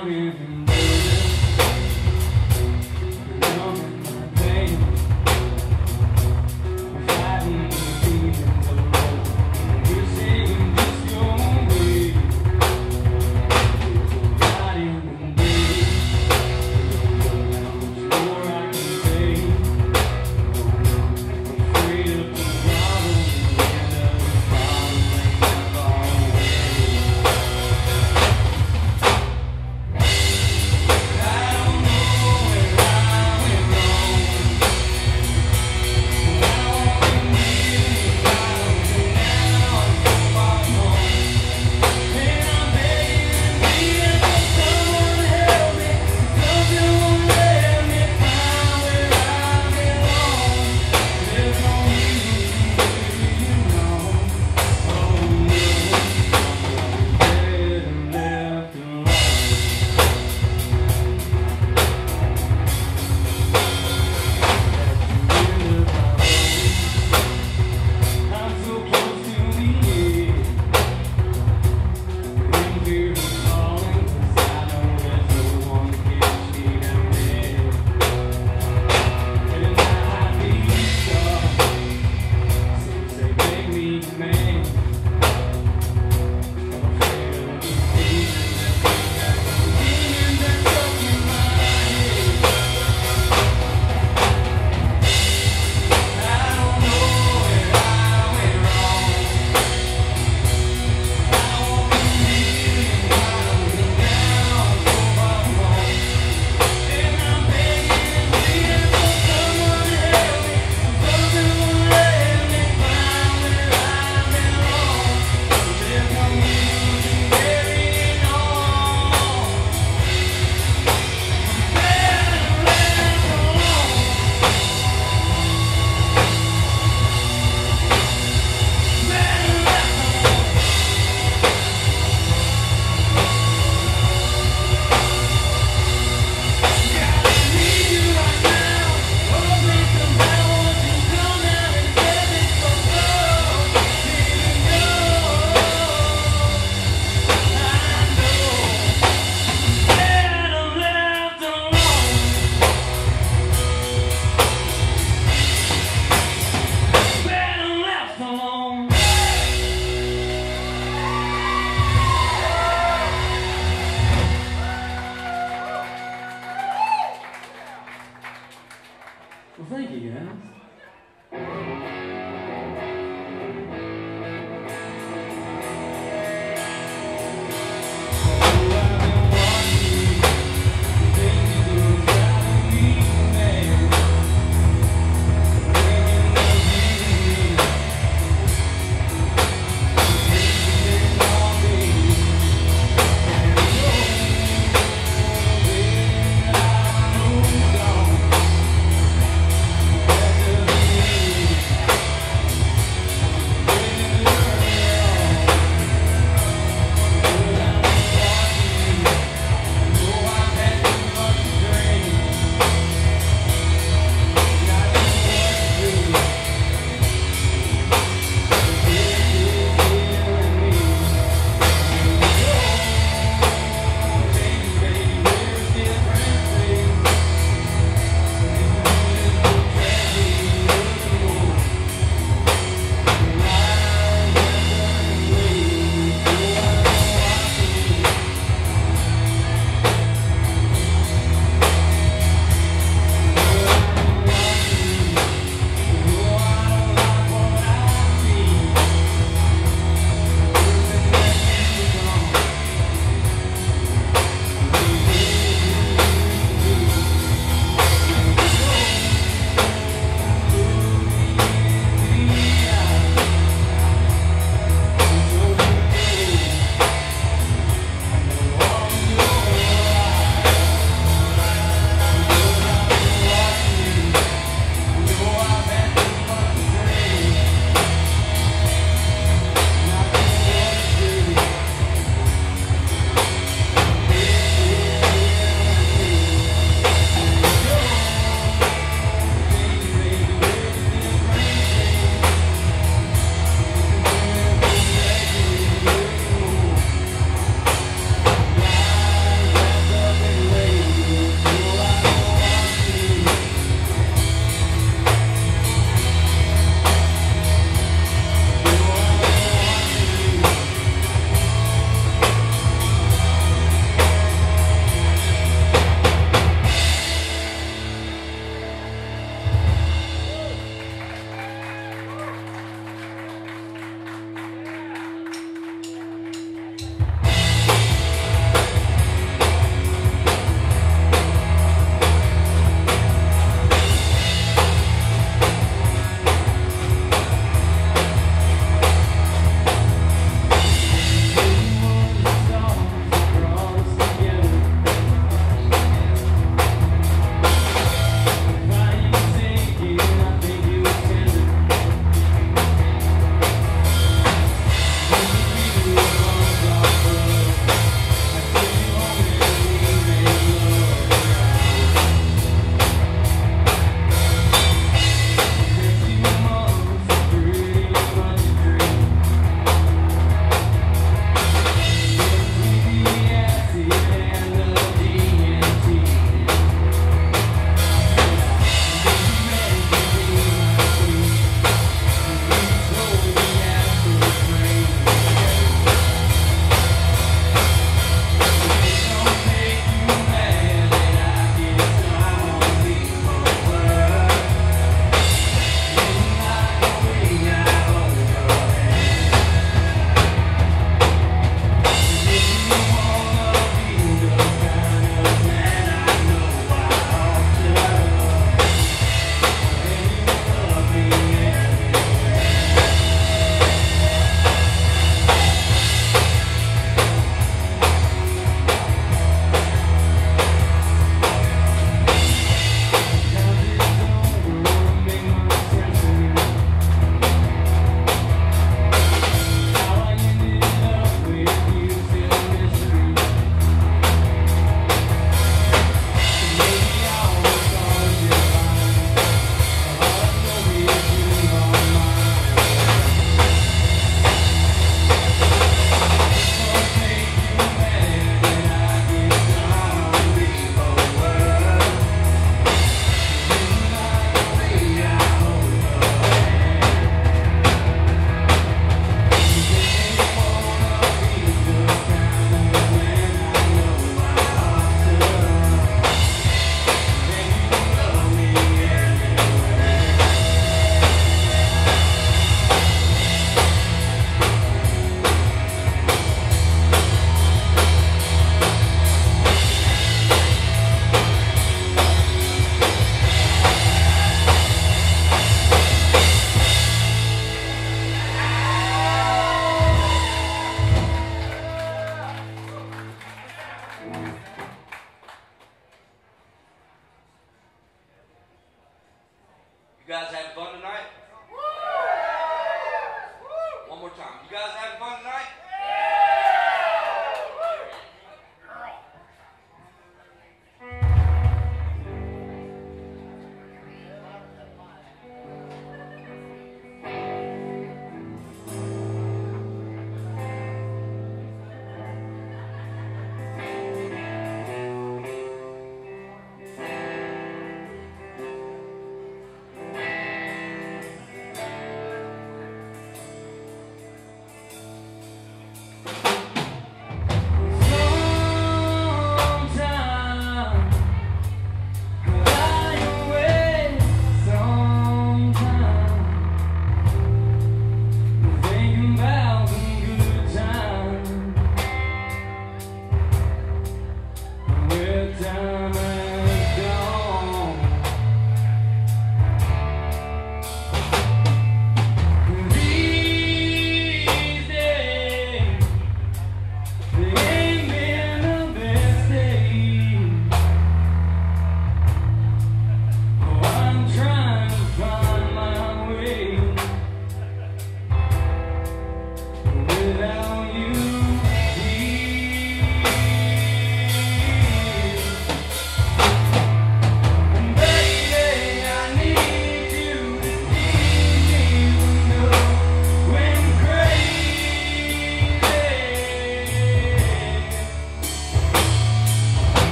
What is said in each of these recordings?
Drowning in burden,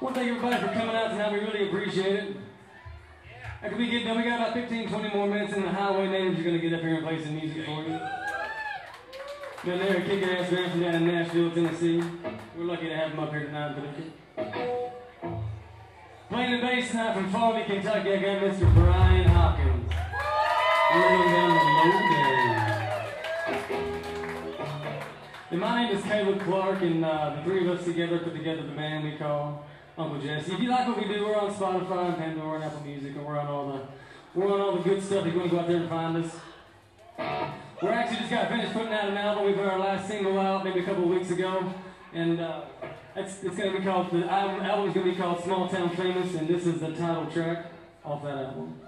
want to thank everybody for coming out tonight. We really appreciate it. After we get done, we got about 15, 20 more minutes, and the Highway Natives are going to get up here and play some music for you. Then they're a kick-ass band from down in Nashville, Tennessee. We're lucky to have them up here tonight, Paducah. Playing the bass tonight from Farley, Kentucky, I got Mr. Brian Hopkins. Rolling down the lowdown. And my name is Caleb Clark, and uh, the three of us together put together the band we call Uncle Jesse. If you like what we do, we're on Spotify and Pandora and Apple Music, and we're on all the we're on all the good stuff. If you want to go out there and find us. We're actually just got finished putting out an album. We put our last single out maybe a couple of weeks ago, and uh, it's, it's going to be called the album. Album is going to be called Small Town Famous, and this is the title track off that album.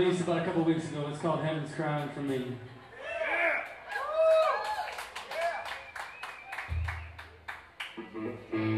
released about a couple weeks ago. It's called Heaven's Crying for Me. Yeah. Yeah.